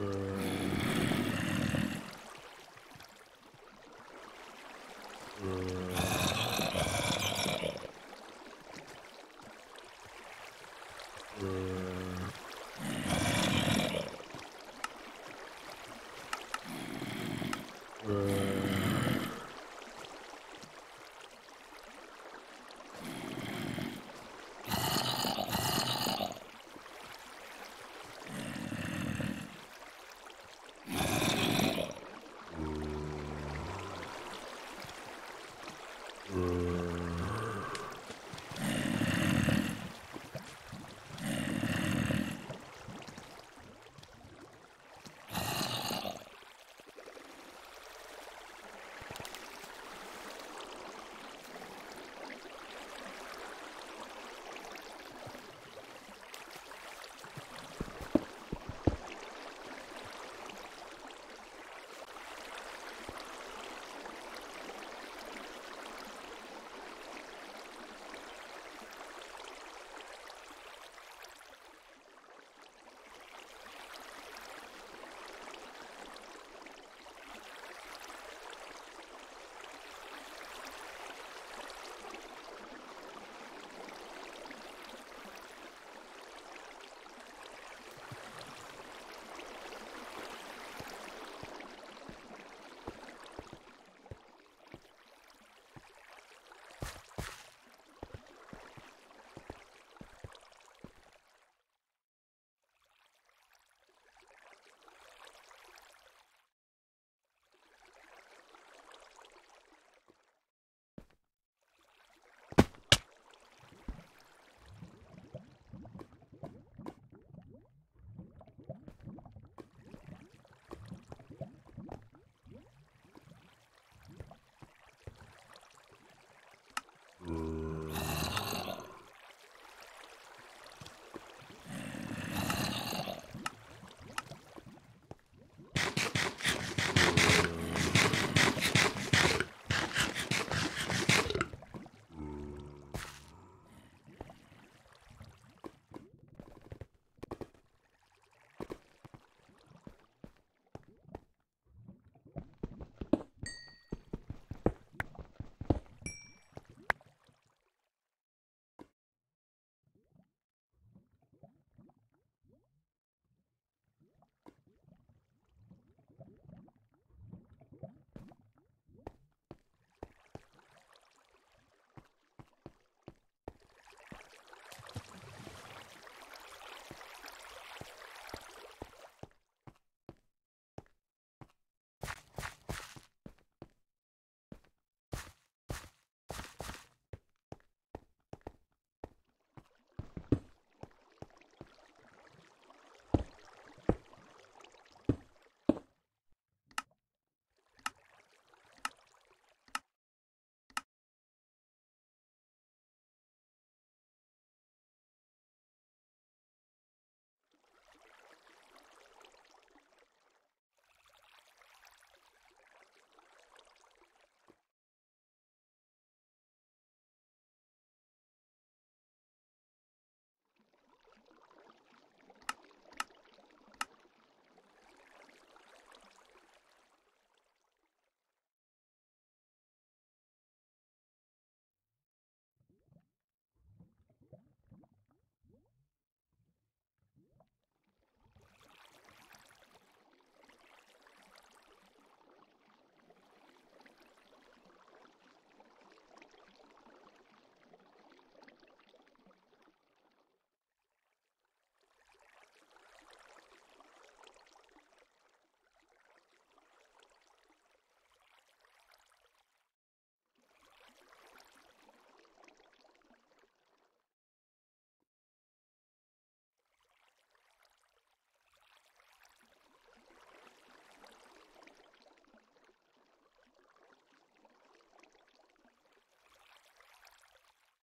Uh...